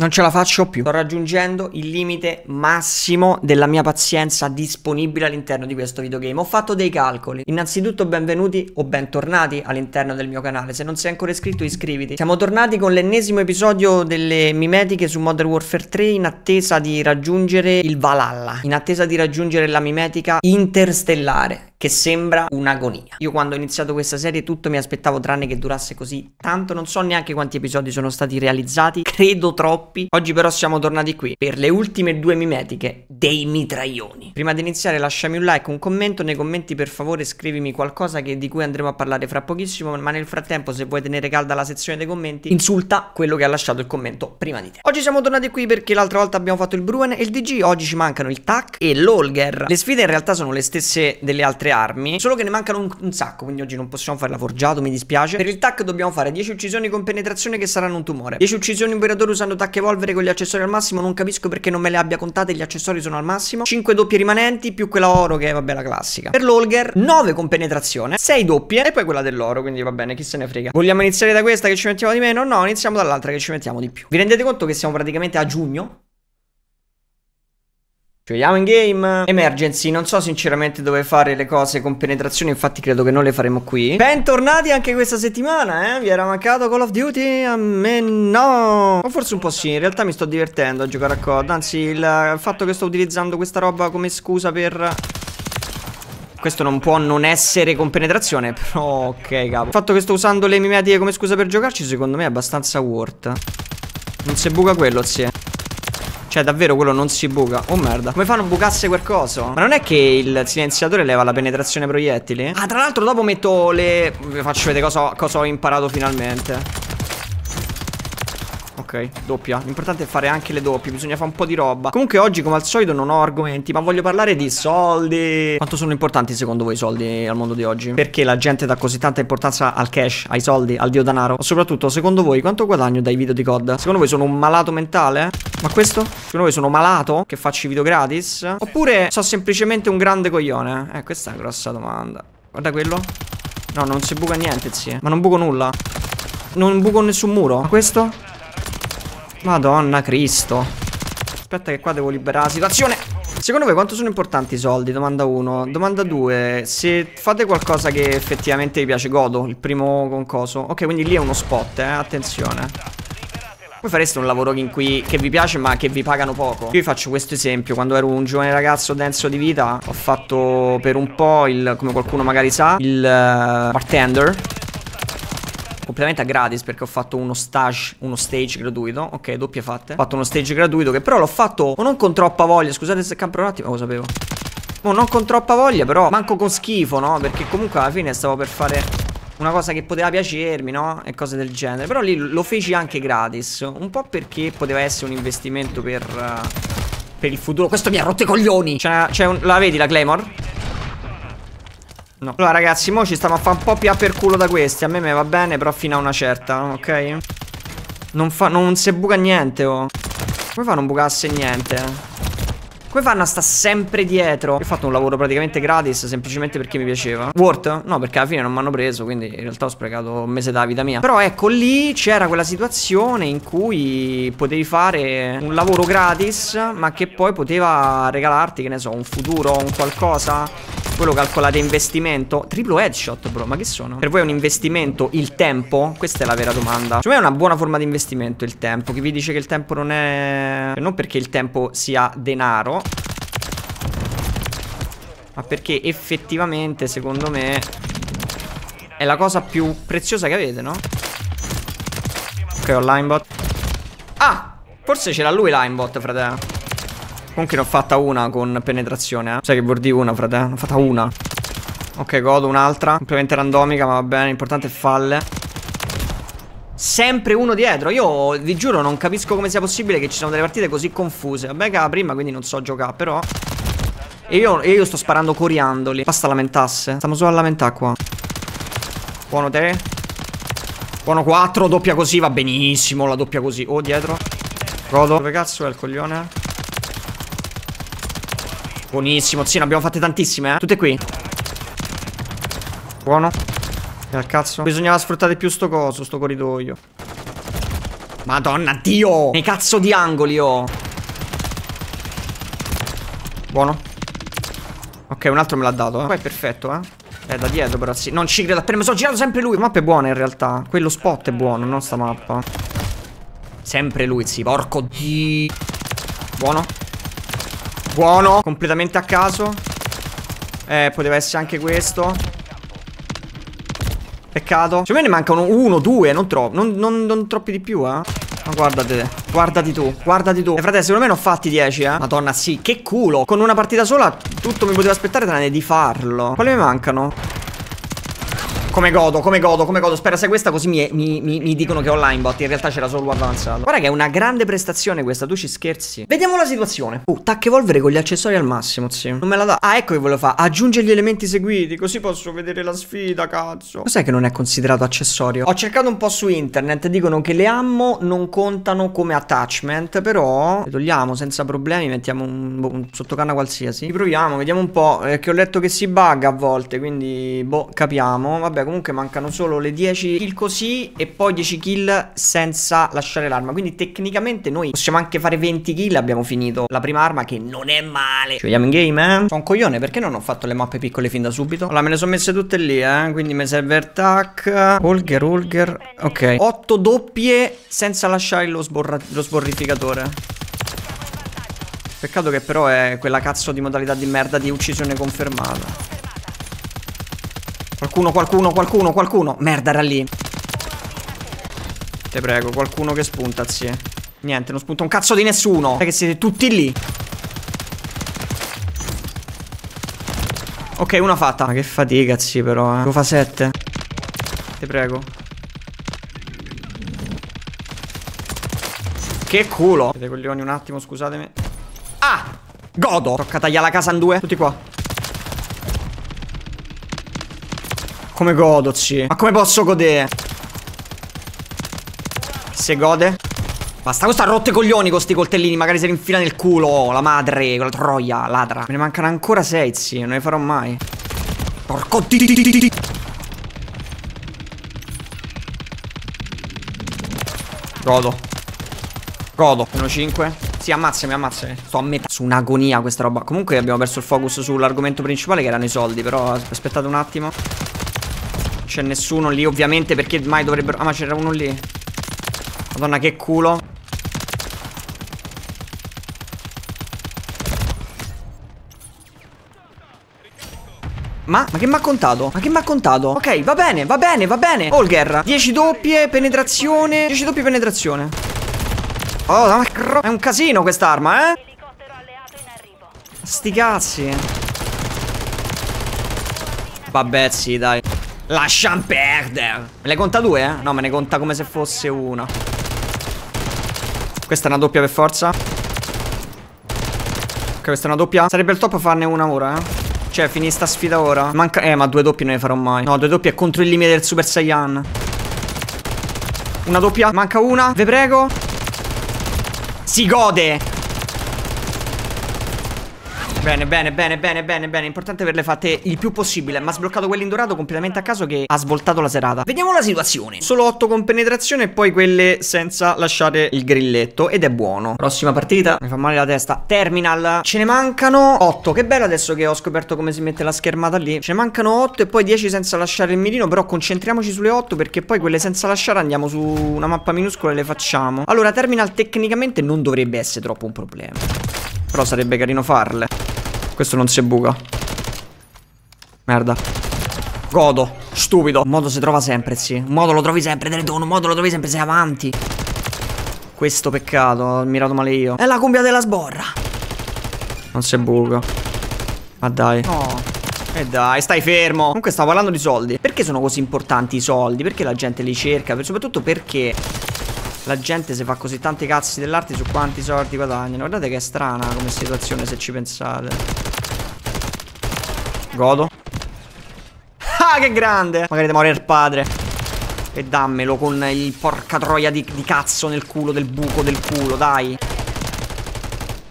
Non ce la faccio più. Sto raggiungendo il limite massimo della mia pazienza disponibile all'interno di questo videogame. Ho fatto dei calcoli. Innanzitutto benvenuti o bentornati all'interno del mio canale. Se non sei ancora iscritto iscriviti. Siamo tornati con l'ennesimo episodio delle mimetiche su Modern Warfare 3 in attesa di raggiungere il Valhalla. In attesa di raggiungere la mimetica interstellare che sembra un'agonia. Io quando ho iniziato questa serie tutto mi aspettavo tranne che durasse così tanto, non so neanche quanti episodi sono stati realizzati, credo troppi. Oggi però siamo tornati qui per le ultime due mimetiche dei mitraglioni. Prima di iniziare lasciami un like, un commento, nei commenti per favore scrivimi qualcosa di cui andremo a parlare fra pochissimo, ma nel frattempo se vuoi tenere calda la sezione dei commenti, insulta quello che ha lasciato il commento prima di te. Oggi siamo tornati qui perché l'altra volta abbiamo fatto il Bruen e il DG, oggi ci mancano il TAC e l'Olger. Le sfide in realtà sono le stesse delle altre armi, solo che ne mancano un, un, sacco, quindi oggi non possiamo fare la forgiato, mi dispiace. Per il tac dobbiamo fare 10 uccisioni con penetrazione che saranno un tumore. 10 uccisioni operatori usando tac evolvere con gli accessori al massimo, non capisco perché non me le abbia contate, gli accessori sono al massimo. 5 doppie rimanenti più quella oro che è vabbè la classica. Per l'Olger 9 con penetrazione, 6 doppie e poi quella dell'oro, quindi va bene, chi se ne frega. Vogliamo iniziare da questa che ci mettiamo di meno? No, iniziamo dall'altra che ci mettiamo di più. Vi rendete conto che siamo praticamente a giugno? Giochiamo in game? Emergency, non so sinceramente dove fare le cose con penetrazione Infatti credo che non le faremo qui. Bentornati anche questa settimana, eh? Vi era mancato Call of Duty? A me no. O forse un po' sì, in realtà mi sto divertendo a giocare a COD Anzi, il fatto che sto utilizzando questa roba come scusa per... Questo non può non essere con penetrazione Però ok capo. Il fatto che sto usando le mimetiche come scusa per giocarci Secondo me è abbastanza worth. Non si buca quello, zia cioè davvero quello non si buca Oh merda Come fanno a bucasse quel? Ma non è che il silenziatore leva la penetrazione proiettili? Ah tra l'altro dopo metto le Vi faccio vedere cosa, cosa ho imparato finalmente Ok, doppia. L'importante è fare anche le doppie. Bisogna fare un po' di roba. Comunque oggi, come al solito, non ho argomenti, ma voglio parlare di soldi. Quanto sono importanti secondo voi i soldi al mondo di oggi? Perché la gente dà così tanta importanza al cash, ai soldi, al dio denaro? O soprattutto, secondo voi, quanto guadagno dai video di COD? Secondo voi sono un malato mentale? Ma questo? Secondo voi sono malato? Che faccio i video gratis? Oppure sono semplicemente un grande coglione? Eh, questa è una grossa domanda. Guarda quello. No, non si buca niente, zia. Ma non buco nulla. Non buco nessun muro. Ma questo? Madonna Cristo. Aspetta che qua devo liberare la situazione. Secondo voi quanto sono importanti i soldi? Domanda 1 Domanda 2 Se fate qualcosa che effettivamente vi piace Godo Il primo con coso Ok quindi lì è uno spot eh Attenzione. Voi fareste un lavoro in cui, che vi piace ma che vi pagano poco. Io vi faccio questo esempio. Quando ero un giovane ragazzo denso di vita Ho fatto per un po' il Come qualcuno magari sa Il uh, bartender completamente a gratis perché ho fatto uno stage, uno stage gratuito. Ok, doppie fatte. Ho fatto uno stage gratuito che però l'ho fatto non con troppa voglia. Scusate se campo un attimo, ma lo sapevo. Oh, non con troppa voglia, però manco con schifo, no? Perché comunque alla fine stavo per fare una cosa che poteva piacermi, no? E cose del genere. Però lì lo feci anche gratis. Un po' perché poteva essere un investimento per... Uh, per il futuro. Questo mi ha rotto i coglioni. C'è un... La vedi la Claymore? No. Allora ragazzi, mo ci stiamo a fare un po' più per culo da questi. A me mi va bene, però fino a una certa, ok? Non fa... Non si buca niente, oh. Come fa a non bucasse niente? Come fanno a sta sempre dietro? Io ho fatto un lavoro praticamente gratis semplicemente perché mi piaceva. Worth? No, perché alla fine non mi hanno preso, quindi in realtà ho sprecato un mese della vita mia. Però ecco, lì c'era quella situazione in cui potevi fare un lavoro gratis, ma che poi poteva regalarti, che ne so, un futuro, un qualcosa. Quello calcolate investimento Triplo headshot bro Ma che sono? Per voi è un investimento il tempo? Questa è la vera domanda Secondo me è una buona forma di investimento il tempo Chi vi dice che il tempo non è Non perché il tempo sia denaro Ma perché effettivamente secondo me È la cosa più preziosa che avete no? Ok ho linebot Ah Forse c'era lui linebot fratello Comunque ne ho fatta una con penetrazione, eh. Sai che vuol dire una, frate? Ne ho fatta una. Ok, godo un'altra. Completamente randomica, ma va bene. L'importante è falle. Sempre uno dietro. Io vi giuro, non capisco come sia possibile che ci siano delle partite così confuse. Vabbè che la prima, quindi non so giocare, però. E io, io sto sparando coriandoli. Basta lamentasse. Stiamo solo a lamentare qua. Buono te. Buono 4, doppia così, va benissimo la doppia così. Oh, dietro. Godo. Dove cazzo è il coglione? Buonissimo, sì, ne abbiamo fatte tantissime, eh. Tutte qui. Buono. E al cazzo. Bisognava sfruttare più sto coso, sto corridoio. Madonna, Dio! Nei cazzo di angoli, oh. Buono. Ok, un altro me l'ha dato, eh. Poi è perfetto, eh. Eh, da dietro però, sì. Non ci credo, mi sono girato sempre lui. La mappa è buona in realtà. Quello spot è buono, non sta mappa. Sempre lui, sì. Porco di... Buono. Buono. Completamente a caso. Eh, poteva essere anche questo. Peccato. Cioè, me ne mancano uno, due, non troppo. Non, non, non troppi di più, eh. Ma guardati te. Guardati tu, guardati tu. E frate, secondo me ne ho fatti 10, eh. Madonna, sì, che culo. Con una partita sola tutto mi poteva aspettare tranne di farlo. Quali mi mancano? Come godo, come godo, come godo. Spera se questa così mi, mi, mi, mi dicono che ho linebot. In realtà c'era solo avanzato. Guarda che è una grande prestazione questa, tu ci scherzi. Vediamo la situazione. Uh, tac evolvere con gli accessori al massimo, zio. Non me la dà. Ah, ecco che volevo fare. Aggiunge gli elementi seguiti, così posso vedere la sfida, cazzo. Cos'è che non è considerato accessorio? Ho cercato un po' su internet, dicono che le ammo non contano come attachment, però le togliamo senza problemi, mettiamo un, boh, un sottocanna qualsiasi. Riproviamo, vediamo un po', eh, che ho letto che si bugga a volte, quindi boh, capiamo. Vabbè comunque mancano solo le 10 kill così E poi 10 kill senza lasciare l'arma. Quindi tecnicamente noi possiamo anche fare 20 kill Abbiamo finito. La prima arma che non è male. Ci vediamo in game eh? Sono un coglione perché non ho fatto le mappe piccole fin da subito? Allora me ne sono messe tutte lì eh? Quindi mi serve attack Holger Holger Ok. 8 doppie senza lasciare lo, lo sborrificatore. Peccato che però è quella cazzo di modalità di merda di uccisione confermata Qualcuno, qualcuno, qualcuno, qualcuno. Merda, era lì. Te prego, qualcuno che spunta, zie. Niente, non spunta un cazzo di nessuno. Perché siete tutti lì. Ok, una fatta. Ma che fatica, zi, però, eh. Lo fa 7. Te prego. Che culo. Siete coglioni un attimo, scusatemi. Ah! Godo. Tocca tagliare la casa in due. Tutti qua. Come godo, zi? Ma come posso godere? Se gode? Basta, questo ha rotto i coglioni con sti coltellini. Magari se li infila nel culo. La madre, quella troia, ladra. Me ne mancano ancora sei, zi. Non ne farò mai. Porco di di di di. Godo. Godo. Meno 5. Sì, ammazzami, ammazzami. Sto a metà. Su un'agonia questa roba. Comunque abbiamo perso il focus sull'argomento principale che erano i soldi. Però aspettate un attimo c'è nessuno lì ovviamente perché mai dovrebbero... Ah ma c'era uno lì Madonna che culo Ma? Ma che mi ha contato? Ma che mi ha contato? Ok, va bene, va bene, va bene Holger 10 doppie, penetrazione 10 doppie penetrazione Oh, ma è un casino quest'arma, eh? Sti cazzi Vabbè, sì, dai Lasciam perdere. Me ne conta due, eh? No, me ne conta come se fosse una. Questa è una doppia per forza. Ok, questa è una doppia. Sarebbe il top farne una ora, eh? Cioè, finì sta sfida ora. Manca... Eh, ma due doppie non ne farò mai. No, due doppie è contro il limite del Super Saiyan. Una doppia. Manca una. Ve prego. Si gode. Bene, bene, bene, bene, bene, bene. Importante averle fatte il più possibile. Ma ha sbloccato quelli in dorato completamente a caso che ha svoltato la serata. Vediamo la situazione. Solo 8 con penetrazione e poi quelle senza lasciare il grilletto. Ed è buono. Prossima partita. Mi fa male la testa. Terminal. Ce ne mancano 8. Che bello adesso che ho scoperto come si mette la schermata lì. Ce ne mancano 8 e poi 10 senza lasciare il mirino. Però concentriamoci sulle 8 perché poi quelle senza lasciare andiamo su una mappa minuscola e le facciamo. Allora, terminal tecnicamente non dovrebbe essere troppo un problema. Però sarebbe carino farle. Questo non si buca. Merda. Godo. Stupido. Un modo si trova sempre, sì. Un modo lo trovi sempre, Teletone. Un modo lo trovi sempre, sei avanti. Questo peccato, ho mirato male io. È la cumbia della sborra. Non si buca. Ma dai. Oh. E eh dai, stai fermo. Comunque stavo parlando di soldi. Perché sono così importanti i soldi? Perché la gente li cerca? Soprattutto perché la gente si fa così tanti cazzi dell'arte su quanti soldi guadagnano. Guardate che è strana come situazione se ci pensate. Godo. Ah, che grande. Magari devo morire il padre. E dammelo con il porca troia di, di cazzo nel culo del buco del culo, dai.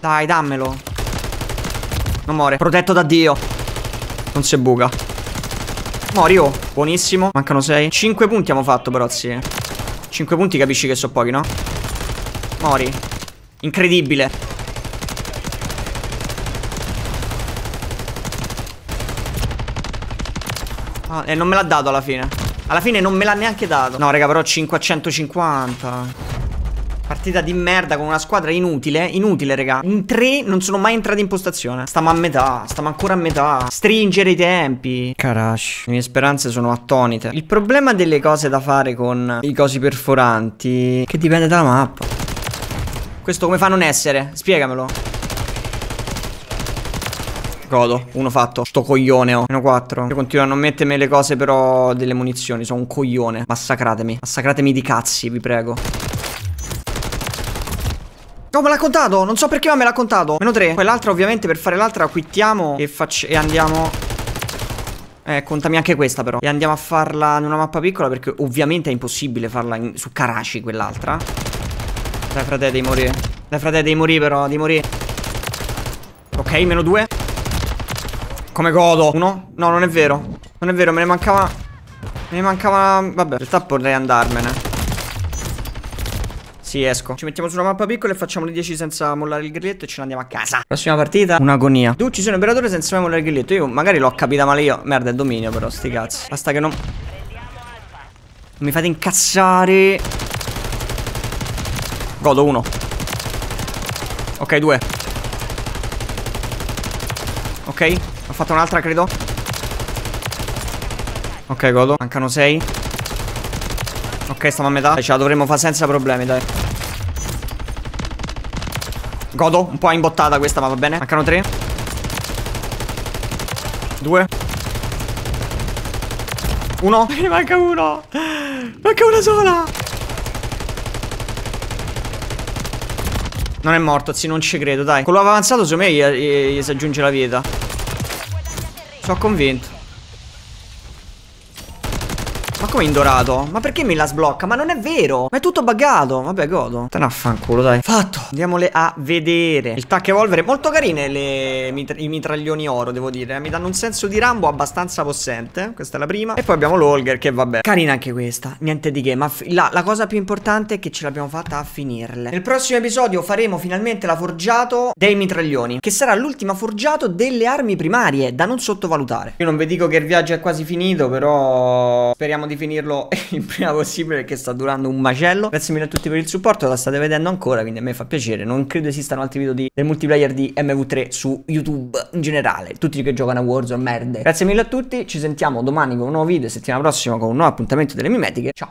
Dai, dammelo. Non muore. Protetto da Dio. Non si buca. Mori, oh. Buonissimo. Mancano 6. 5 punti abbiamo fatto, però, sì. 5 punti capisci che sono pochi, no? Mori. Incredibile. Ah, e non me l'ha dato alla fine. Alla fine non me l'ha neanche dato. No, raga, però 5 a 150. Partita di merda con una squadra inutile. Inutile, raga. In tre non sono mai entrati in postazione. Stiamo a metà. Stiamo ancora a metà. Stringere i tempi. Carash. Le mie speranze sono attonite. Il problema delle cose da fare con i cosi perforanti. Che dipende dalla mappa. Questo come fa a non essere? Spiegamelo. Godo, uno fatto. Sto coglione ho. Meno 4. Io continuo a non mettermi le cose però delle munizioni. Sono un coglione. Massacratemi. Massacratemi di cazzi, vi prego. No, me l'ha contato. Non so perché ma me l'ha contato. Meno 3. Poi l'altra ovviamente per fare l'altra quittiamo e, e andiamo... Eh, contami anche questa però. E andiamo a farla in una mappa piccola perché ovviamente è impossibile farla in... su Karachi quell'altra. Dai frate, devi morire. Dai frate, devi morire però, devi morire. Ok, meno 2. Come godo. Uno? No, non è vero. Non è vero, me ne mancava Me ne mancava Vabbè, in realtà potrei andarmene. Sì, esco. Ci mettiamo su una mappa piccola e facciamo le 10 senza mollare il grilletto e ce ne andiamo a casa. Prossima partita. Un'agonia. Tu ci sono imperatore senza mai mollare il grilletto. Io magari l'ho capita male io. Merda, è dominio però, sti cazzi. Basta che non Mi fate incazzare. Godo uno. Ok, due. Ok fatto un'altra, credo. Ok, godo. Mancano 6. Ok, stiamo a metà. Dai, ce la dovremmo fare senza problemi, dai. Godo. Un po' imbottata questa, ma va bene. Mancano 3. 2. 1. Ne manca uno. Manca una sola. Non è morto, sì, non ci credo, dai. Con l'uovo avanzato, secondo me, gli, gli, gli si aggiunge la vita. Sono convinto. Ma come in dorato? Ma perché mi la sblocca? Ma non è vero! Ma è tutto buggato! Vabbè, godo. Te ne affanculo, dai. Fatto! Andiamole a vedere. Il tac evolvere. Molto carine le, i mitraglioni oro, devo dire. Mi danno un senso di Rambo abbastanza possente. Questa è la prima. E poi abbiamo l'Olger, che vabbè. Carina anche questa. Niente di che. Ma la, la cosa più importante è che ce l'abbiamo fatta a finirle. Nel prossimo episodio faremo finalmente la forgiato dei mitraglioni. Che sarà l'ultima forgiato delle armi primarie. Da non sottovalutare. Io non vi dico che il viaggio è quasi finito, però speriamo di finirlo il prima possibile perché sta durando un macello. Grazie mille a tutti per il supporto, la state vedendo ancora, quindi a me fa piacere. Non credo esistano altri video di, del multiplayer di MV3 su YouTube in generale. Tutti che giocano a Warzone, merde. Grazie mille a tutti, ci sentiamo domani con un nuovo video settimana prossima con un nuovo appuntamento delle mimetiche. Ciao!